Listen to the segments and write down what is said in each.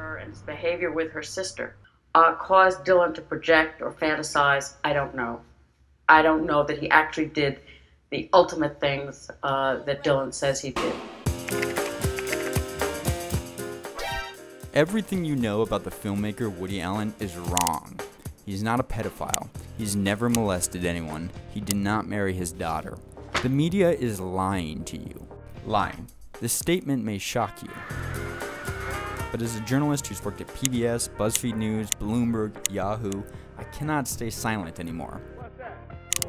her and his behavior with her sister uh, caused Dylan to project or fantasize. I don't know. I don't know that he actually did the ultimate things uh, that Dylan says he did. Everything you know about the filmmaker Woody Allen is wrong. He's not a pedophile. He's never molested anyone. He did not marry his daughter. The media is lying to you. Lying. This statement may shock you. But as a journalist who's worked at PBS, BuzzFeed News, Bloomberg, Yahoo, I cannot stay silent anymore.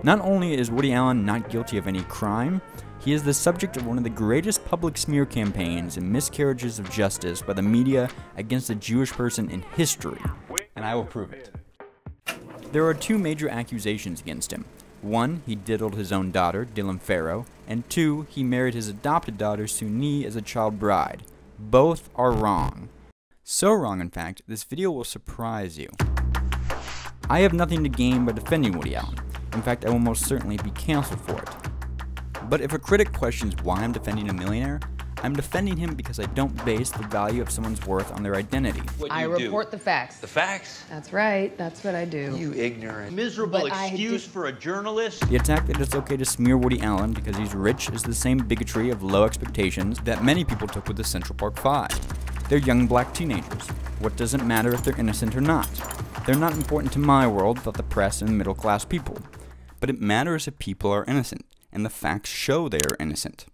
Not only is Woody Allen not guilty of any crime, he is the subject of one of the greatest public smear campaigns and miscarriages of justice by the media against a Jewish person in history. And I will prove it. There are two major accusations against him. One, he diddled his own daughter, Dylan Farrow, and two, he married his adopted daughter, Soon-Yi, as a child bride. Both are wrong. So wrong, in fact, this video will surprise you. I have nothing to gain by defending Woody Allen. In fact, I will most certainly be canceled for it. But if a critic questions why I'm defending a millionaire, I'm defending him because I don't base the value of someone's worth on their identity. I report the facts. The facts? That's right. That's what I do. You ignorant. Miserable but excuse for a journalist. The attack that it's okay to smear Woody Allen because he's rich is the same bigotry of low expectations that many people took with the Central Park Five. They're young black teenagers. What does it matter if they're innocent or not? They're not important to my world without the press and middle class people. But it matters if people are innocent, and the facts show they are innocent.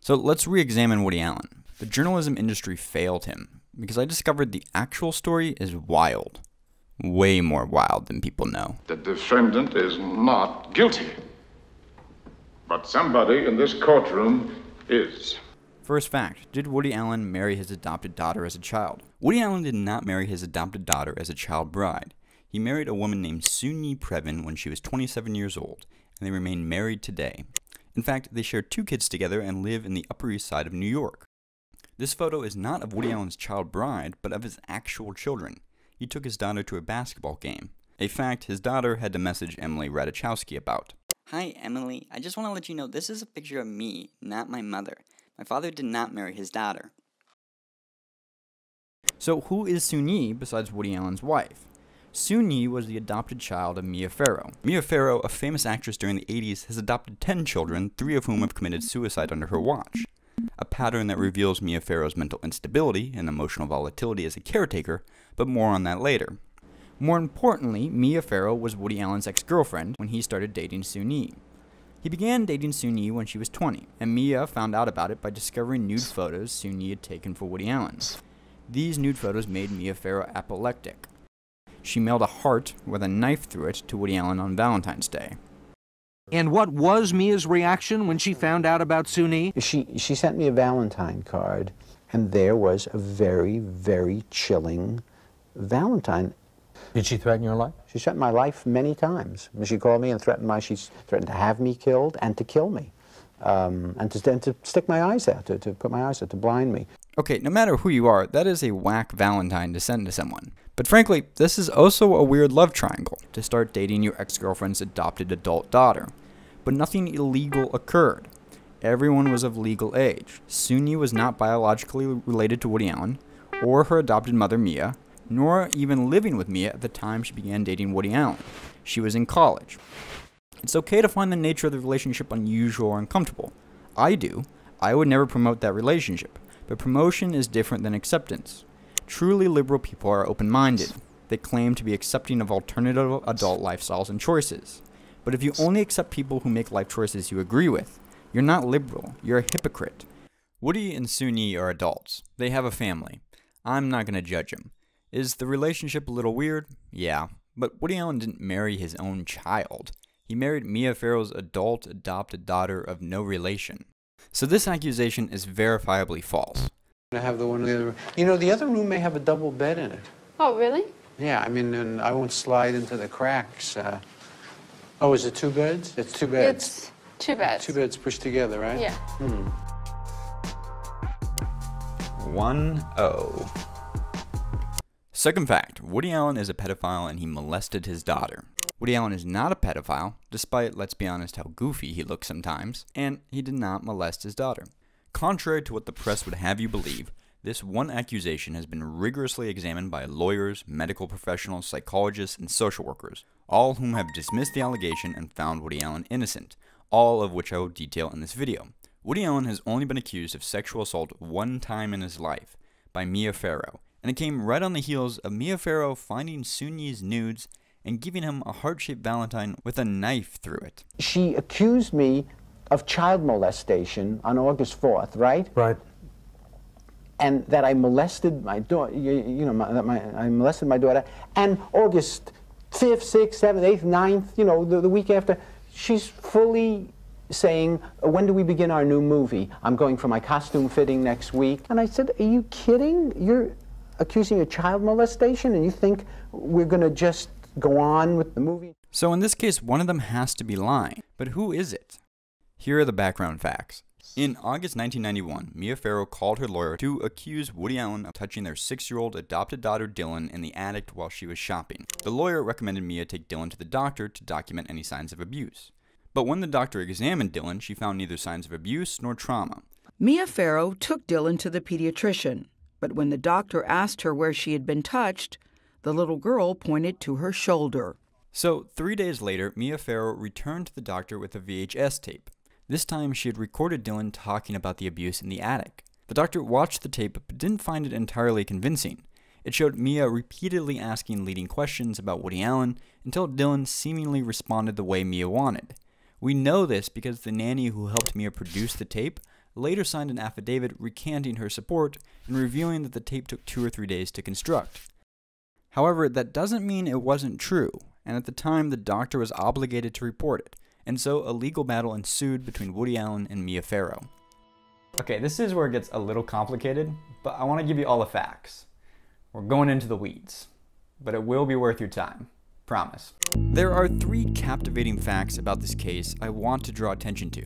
So let's re examine Woody Allen. The journalism industry failed him because I discovered the actual story is wild. Way more wild than people know. The defendant is not guilty. But somebody in this courtroom is. First fact Did Woody Allen marry his adopted daughter as a child? Woody Allen did not marry his adopted daughter as a child bride. He married a woman named Soon-Yi Previn when she was 27 years old, and they remain married today. In fact, they share two kids together and live in the Upper East Side of New York. This photo is not of Woody Allen's child bride, but of his actual children. He took his daughter to a basketball game, a fact his daughter had to message Emily Ratajkowski about. Hi, Emily. I just want to let you know this is a picture of me, not my mother. My father did not marry his daughter. So, who is Soon-Yi besides Woody Allen's wife? Soon-Yi was the adopted child of Mia Farrow. Mia Farrow, a famous actress during the 80s, has adopted 10 children, three of whom have committed suicide under her watch. A pattern that reveals Mia Farrow's mental instability and emotional volatility as a caretaker, but more on that later. More importantly, Mia Farrow was Woody Allen's ex-girlfriend when he started dating Soon-Yi. He began dating Soon-Yi when she was 20, and Mia found out about it by discovering nude photos Soon-Yi had taken for Woody Allen. These nude photos made Mia Farrow apoplectic, she mailed a heart with a knife through it to Woody Allen on Valentine's Day. And what was Mia's reaction when she found out about Soon-Yi? She, she sent me a Valentine card, and there was a very, very chilling Valentine. Did she threaten your life? She threatened my life many times. She called me and threatened my, she threatened to have me killed and to kill me. Um, and, to, and to stick my eyes out, to, to put my eyes out, to blind me. Okay, no matter who you are, that is a whack Valentine to send to someone. But frankly, this is also a weird love triangle to start dating your ex girlfriend's adopted adult daughter. But nothing illegal occurred. Everyone was of legal age. Soon-Yi was not biologically related to Woody Allen, or her adopted mother Mia, nor even living with Mia at the time she began dating Woody Allen. She was in college. It's okay to find the nature of the relationship unusual or uncomfortable. I do. I would never promote that relationship. But promotion is different than acceptance. Truly liberal people are open minded. They claim to be accepting of alternative adult lifestyles and choices. But if you only accept people who make life choices you agree with, you're not liberal, you're a hypocrite. Woody and Soon-Yi are adults. They have a family. I'm not going to judge them. Is the relationship a little weird? Yeah. But Woody Allen didn't marry his own child. He married Mia Farrow's adult adopted daughter of no relation. So this accusation is verifiably false. I have the one in the other room. You know, the other room may have a double bed in it. Oh, really? Yeah, I mean, and I won't slide into the cracks. Uh, oh, is it two beds? It's two beds. It's two beds. Two beds pushed together, right? Yeah. Hmm. 1 0. Second fact Woody Allen is a pedophile and he molested his daughter. Woody Allen is not a pedophile, despite, let's be honest, how goofy he looks sometimes, and he did not molest his daughter. Contrary to what the press would have you believe, This one accusation has been rigorously examined by lawyers, medical professionals, psychologists, and social workers, all whom have dismissed the allegation and found Woody Allen innocent, all of which I will detail in this video. Woody Allen has only been accused of sexual assault one time in his life by Mia Farrow, and it came right on the heels of Mia Farrow finding Soon-Yi's nudes and giving him a heart-shaped valentine with a knife through it. She accused me of child molestation on August 4th, right? Right. And that I molested my daughter, you, you know, my, my, I molested my daughter. And August 5th, 6th, 7th, 8th, 9th, you know, the, the week after, she's fully saying, when do we begin our new movie? I'm going for my costume fitting next week. And I said, are you kidding? You're accusing of child molestation and you think we're going to just go on with the movie? So in this case, one of them has to be lying. But who is it? Here are the background facts. In August 1991, Mia Farrow called her lawyer to accuse Woody Allen of touching their six year old adopted daughter Dylan in the attic while she was shopping. The lawyer recommended Mia take Dylan to the doctor to document any signs of abuse. But when the doctor examined Dylan, she found neither signs of abuse nor trauma. Mia Farrow took Dylan to the pediatrician, but when the doctor asked her where she had been touched, the little girl pointed to her shoulder. So, three days later, Mia Farrow returned to the doctor with a VHS tape. This time, she had recorded Dylan talking about the abuse in the attic. The doctor watched the tape but didn't find it entirely convincing. It showed Mia repeatedly asking leading questions about Woody Allen until Dylan seemingly responded the way Mia wanted. We know this because the nanny who helped Mia produce the tape later signed an affidavit recanting her support and revealing that the tape took two or three days to construct. However, that doesn't mean it wasn't true, and at the time the doctor was obligated to report it, and so a legal battle ensued between Woody Allen and Mia Farrow. Okay, this is where it gets a little complicated, but I want to give you all the facts. We're going into the weeds, but it will be worth your time. Promise. There are three captivating facts about this case I want to draw attention to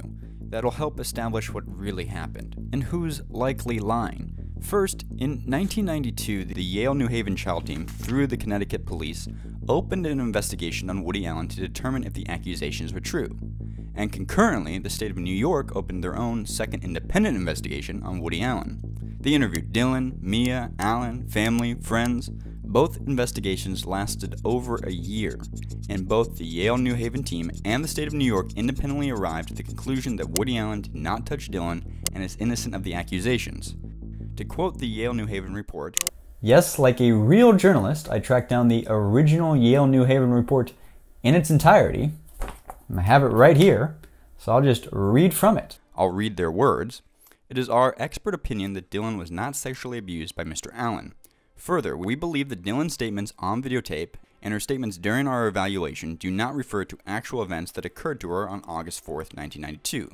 that'll help establish what really happened and who's likely lying. First, in 1992, the Yale New Haven child team, through the Connecticut police, opened an investigation on Woody Allen to determine if the accusations were true. And concurrently, the state of New York opened their own second independent investigation on Woody Allen. They interviewed Dylan, Mia, Allen, family, friends. Both investigations lasted over a year, and both the Yale New Haven team and the state of New York independently arrived at the conclusion that Woody Allen did not touch Dylan and is innocent of the accusations. To quote the Yale New Haven report, Yes, like a real journalist, I tracked down the original Yale New Haven report in its entirety. I have it right here, so I'll just read from it. I'll read their words. It is our expert opinion that Dylan was not sexually abused by Mr. Allen. Further, we believe that Dylan's statements on videotape and her statements during our evaluation do not refer to actual events that occurred to her on August 4th, 1992.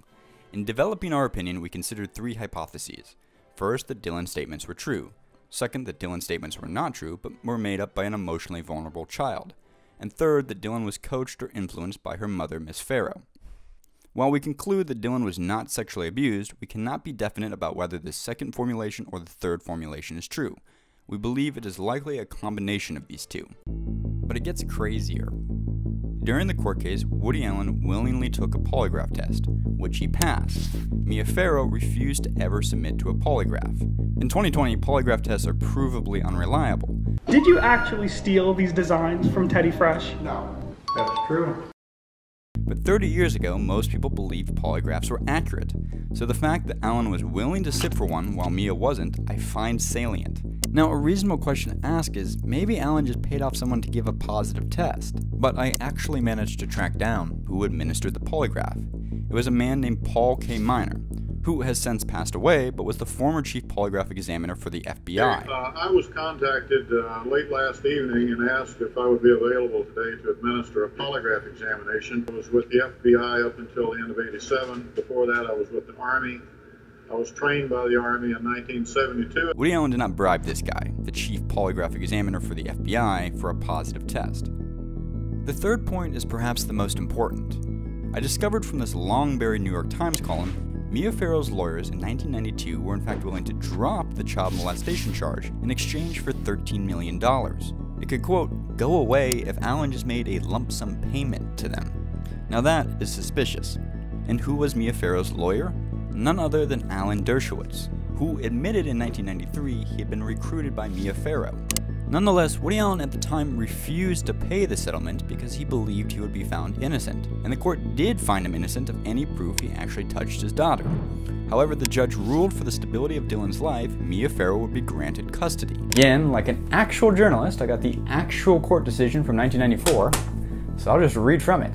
In developing our opinion, we considered three hypotheses. First, that Dylan's statements were true. Second, that Dylan's statements were not true, but were made up by an emotionally vulnerable child. And third, that Dylan was coached or influenced by her mother, Miss Farrow. While we conclude that Dylan was not sexually abused, we cannot be definite about whether the second formulation or the third formulation is true. We believe it is likely a combination of these two. But it gets crazier. During the court case, Woody Allen willingly took a polygraph test, which he passed. Mia Farrow refused to ever submit to a polygraph. In 2020, polygraph tests are provably unreliable. Did you actually steal these designs from Teddy Fresh? No, that's true. But 30 years ago, most people believed polygraphs were accurate. So the fact that Allen was willing to sit for one while Mia wasn't, I find salient. Now, a reasonable question to ask is maybe Allen just paid off someone to give a positive test. But I actually managed to track down who administered the polygraph. It was a man named Paul K. Minor, who has since passed away but was the former chief polygraph examiner for the FBI. Uh, I was contacted uh, late last evening and asked if I would be available today to administer a polygraph examination. I was with the FBI up until the end of 87. Before that, I was with the Army. I was trained by the Army in 1972. Woody Allen did not bribe this guy, the chief polygraph examiner for the FBI, for a positive test. The third point is perhaps the most important. I discovered from this long buried New York Times column Mia Farrow's lawyers in 1992 were in fact willing to drop the child molestation charge in exchange for $13 million. It could, quote, go away if Allen just made a lump sum payment to them. Now that is suspicious. And who was Mia Farrow's lawyer? None other than Alan Dershowitz, who admitted in 1993 he had been recruited by Mia Farrow. Nonetheless, Woody Allen at the time refused to pay the settlement because he believed he would be found innocent, and the court did find him innocent of any proof he actually touched his daughter. However, the judge ruled for the stability of Dylan's life, Mia Farrow would be granted custody. Again, like an actual journalist, I got the actual court decision from 1994, so I'll just read from it.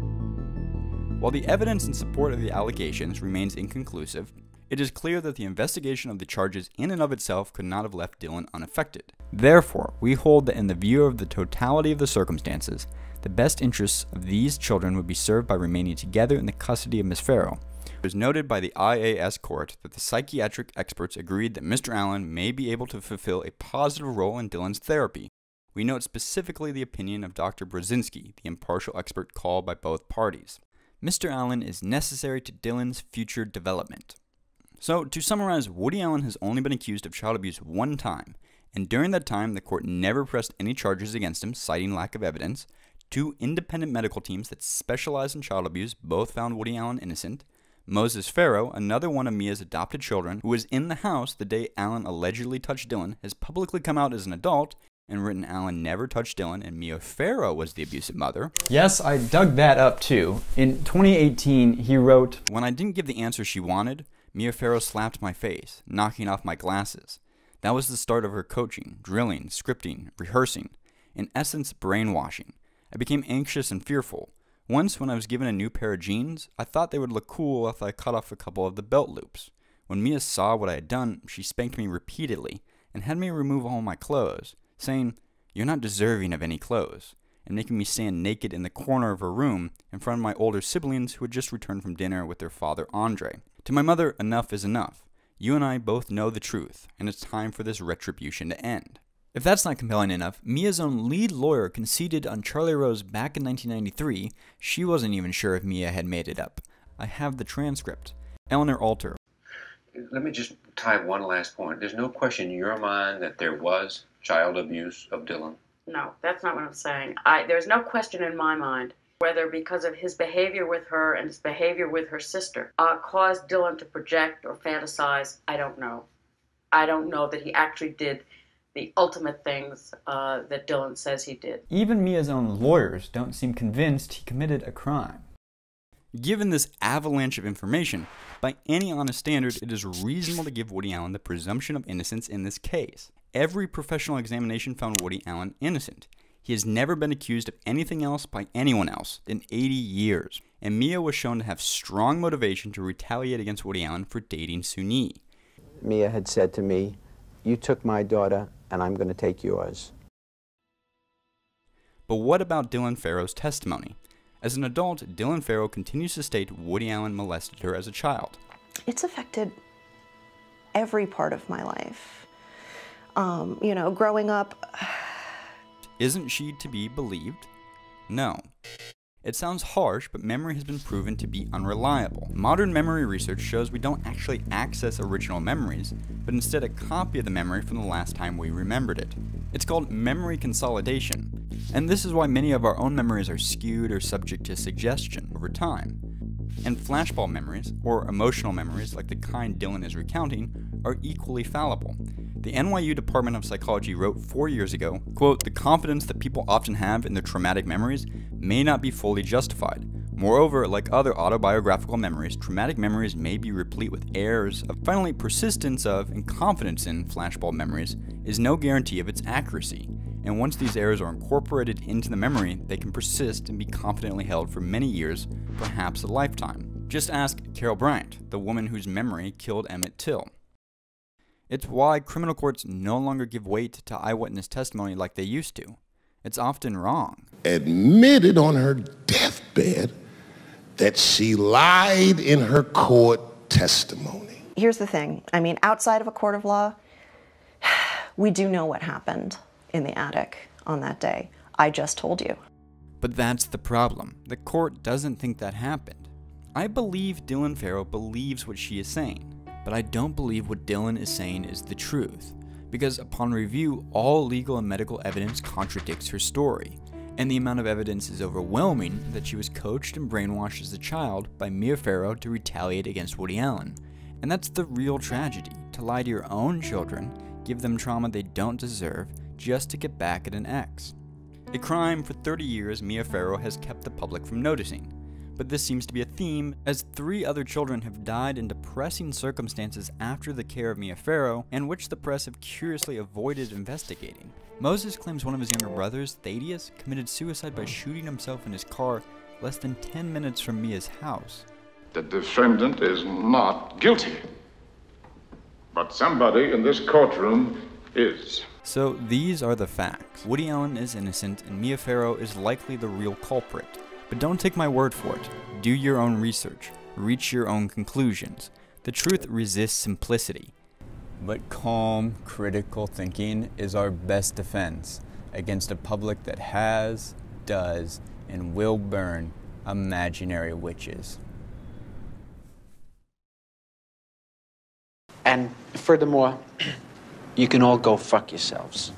While the evidence in support of the allegations remains inconclusive, it is clear that the investigation of the charges in and of itself could not have left Dylan unaffected. Therefore, we hold that in the view of the totality of the circumstances, the best interests of these children would be served by remaining together in the custody of Miss Farrow. It was noted by the IAS court that the psychiatric experts agreed that Mr. Allen may be able to fulfill a positive role in Dylan's therapy. We note specifically the opinion of Dr. Brodzinsky, the impartial expert called by both parties. Mr. Allen is necessary to Dylan's future development. So, to summarize, Woody Allen has only been accused of child abuse one time, and during that time, the court never pressed any charges against him, citing lack of evidence. Two independent medical teams that specialize in child abuse both found Woody Allen innocent. Moses Farrow, another one of Mia's adopted children, who was in the house the day Allen allegedly touched Dylan, has publicly come out as an adult and written Allen never touched Dylan and Mia Farrow was the abusive mother. Yes, I dug that up too. In 2018, he wrote When I didn't give the answer she wanted, Mia Farrow slapped my face, knocking off my glasses. That was the start of her coaching, drilling, scripting, rehearsing. In essence, brainwashing. I became anxious and fearful. Once, when I was given a new pair of jeans, I thought they would look cool if I cut off a couple of the belt loops. When Mia saw what I had done, she spanked me repeatedly and had me remove all my clothes, saying, You're not deserving of any clothes, and making me stand naked in the corner of her room in front of my older siblings who had just returned from dinner with their father Andre. To my mother, enough is enough. You and I both know the truth, and it's time for this retribution to end. If that's not compelling enough, Mia's own lead lawyer conceded on Charlie Rose back in 1993 she wasn't even sure if Mia had made it up. I have the transcript. Eleanor Alter. Let me just tie one last point. There's no question in your mind that there was child abuse of Dylan. No, that's not what I'm saying. I, there's no question in my mind whether because of his behavior with her and his behavior with her sister uh, caused Dylan to project or fantasize. I don't know. I don't know that he actually did the ultimate things uh, that Dylan says he did. Even Mia's own lawyers don't seem convinced he committed a crime. Given this avalanche of information, by any honest standard, it is reasonable to give Woody Allen the presumption of innocence in this case. Every professional examination found Woody Allen innocent. He has never been accused of anything else by anyone else in 80 years, and Mia was shown to have strong motivation to retaliate against Woody Allen for dating Soon-Yi. Mia had said to me, You took my daughter, and I'm going to take yours. But what about Dylan Farrow's testimony? As an adult, Dylan Farrow continues to state Woody Allen molested her as a child. It's affected every part of my life. Um, you know, growing up, isn't she to be believed? No. It sounds harsh, but memory has been proven to be unreliable. Modern memory research shows we don't actually access original memories, but instead a copy of the memory from the last time we remembered it. It's called memory consolidation, and this is why many of our own memories are skewed or subject to suggestion over time. And flashbulb memories, or emotional memories like the kind Dylan is recounting, are equally fallible. The NYU Department of Psychology wrote four years ago, quote, the confidence that people often have in their traumatic memories may not be fully justified. Moreover, like other autobiographical memories, traumatic memories may be replete with errors. Of finally, persistence of and confidence in flashbulb memories is no guarantee of its accuracy. And once these errors are incorporated into the memory, they can persist and be confidently held for many years, perhaps a lifetime. Just ask Carol Bryant, the woman whose memory killed Emmett Till. It's why criminal courts no longer give weight to eyewitness testimony like they used to. It's often wrong. Admitted on her deathbed that she lied in her court testimony. Here's the thing I mean, outside of a court of law, we do know what happened in the attic on that day. I just told you. But that's the problem. The court doesn't think that happened. I believe Dylan Farrow believes what she is saying, but I don't believe what Dylan is saying is the truth, because upon review, all legal and medical evidence contradicts her story, and the amount of evidence is overwhelming that she was coached and brainwashed as a child by Mia Farrow to retaliate against Woody Allen, And that's the real tragedy to lie to your own children, give them trauma they don't deserve, just to get back at an ex. A crime for 30 years Mia Farrow has kept the public from noticing. But this seems to be a theme, as three other children have died in depressing circumstances after the care of Mia Farrow, and which the press have curiously avoided investigating. Moses claims one of his younger brothers, Thaddeus, committed suicide by shooting himself in his car less than 10 minutes from Mia's house. The defendant is not guilty. But somebody in this courtroom is. So these are the facts. Woody Allen is innocent, and Mia Farrow is likely the real culprit. But don't take my word for it. Do your own research. Reach your own conclusions. The truth resists simplicity. But calm, critical thinking is our best defense against a public that has, does, and will burn imaginary witches. And furthermore, you can all go fuck yourselves.